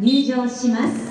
入場します。